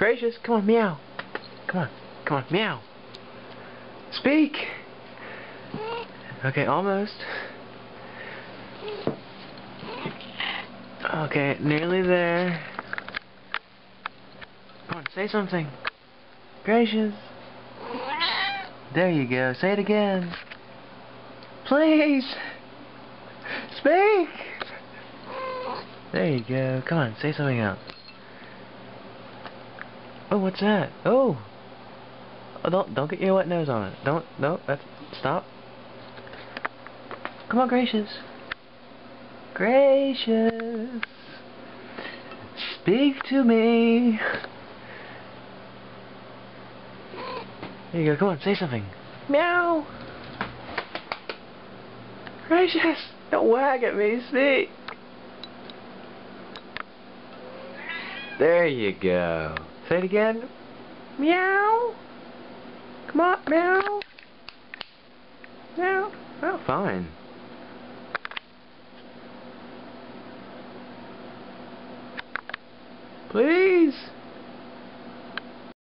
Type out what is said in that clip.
Gracious, come on, meow. Come on, come on, meow. Speak! Okay, almost. Okay, nearly there. Come on, say something. Gracious. There you go. Say it again. Please. Speak. There you go. Come on, say something else. Oh, what's that? Oh. Oh, don't don't get your wet nose on it. Don't no. That's stop. Come on, gracious. Gracious. Speak to me. There you go. Come on, say something. Meow. Gracious. Don't wag at me. Speak. There you go. Say it again. Meow. Come on, meow. Meow. Oh, fine. Please.